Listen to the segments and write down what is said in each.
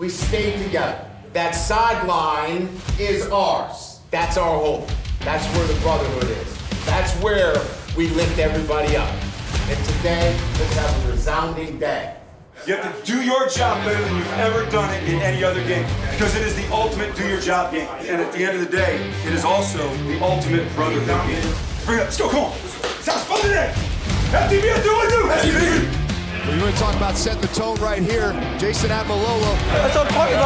we stayed together. That sideline is ours. That's our home. That's where the brotherhood is. That's where we lift everybody up. And today, let's have a resounding day. You have to do your job better than you've ever done it in any other game because it is the ultimate do your job game. And at the end of the day, it is also the ultimate brotherhood game. Bring it up. Let's go. Come on. Sounds fun today. FTB, do what I do. FTB. Well, you want to talk about setting the tone right here. Jayson Ademilola.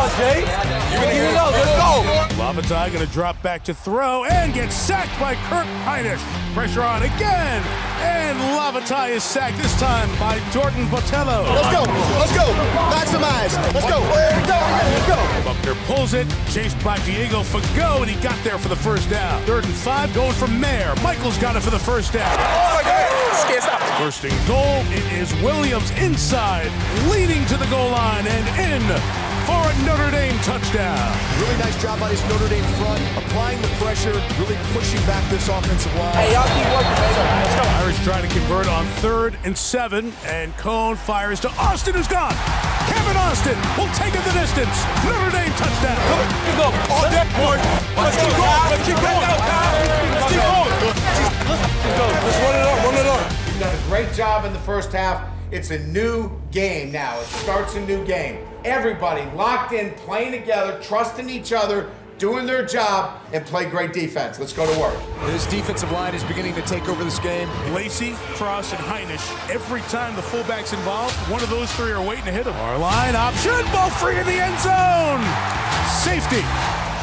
That's what I'm talking about, Jay. Here we go. Let's go. Lavatai going to drop back to throw and get sacked by Kurt Hinish. Pressure on again. And Lavatai is sacked this time by Jordan Botelho. Let's go. Let's go. Maximize. Let's go. Let's go. Let's go. Buchner pulls it, chased by Diego Fagot, and he got there for the first down. Third and five, going for Mayer. Michael's got it for the first down. Oh, my God. First and goal, it is Williams inside, leading to the goal line and in for a Notre Dame touchdown. Really nice job by this Notre Dame front, applying the pressure, really pushing back this offensive line. Hey, y'all keep working, baby. Let's go. Irish trying to convert on third and seven, and Coan fires to Austin, who's gone. Kevin Austin will take it the distance. Notre Dame touchdown. Let's go. All day, boy. Let's keep going. Let's keep going. Let's keep going. Let's go. Let's run it up. Run it up. You've done a great job in the first half. It's a new game now. It starts a new game. Everybody locked in, playing together, trusting each other, doing their job, and play great defense. Let's go to work. This defensive line is beginning to take over this game. Lacey, Cross, and Hinish. Every time the fullback's involved, one of those three are waiting to hit him. Our line option, ball free in the end zone. Safety.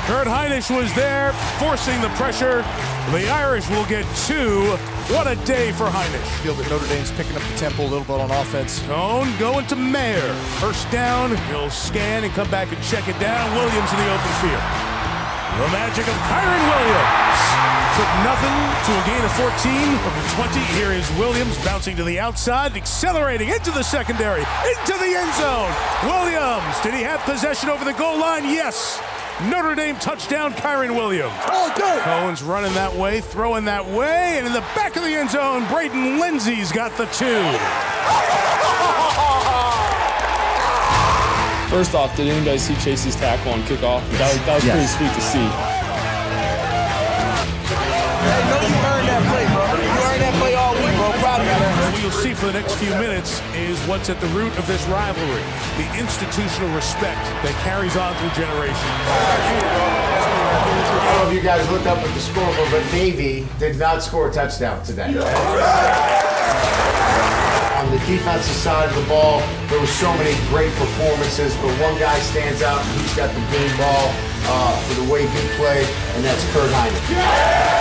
Kurt Hinish was there, forcing the pressure. The Irish will get two. What a day for Hinish. Feel that Notre Dame's picking up the tempo a little bit on offense. Coan going to Mayer. First down, he'll scan and come back and check it down. Williams in the open field. The magic of Kyren Williams. Took nothing to a gain of 14 from the 20. Here is Williams bouncing to the outside, accelerating into the secondary, into the end zone. Williams, did he have possession over the goal line? Yes. Notre Dame touchdown, Kyren Williams. Oh, good. Coan's running that way, throwing that way, and in the back of the end zone, Braden Lenzy's got the two. First off, did anybody see Chase's tackle on kickoff? That that was pretty sweet to see. For the next few minutes is what's at the root of this rivalry the institutional respect that carries on through generations. I don't know if you guys looked up at the scoreboard, but Navy did not score a touchdown today. On the defensive side of the ball, there were so many great performances, but one guy stands out, and he's got the game ball uh, for the way he played, and that's Kurt Hinish.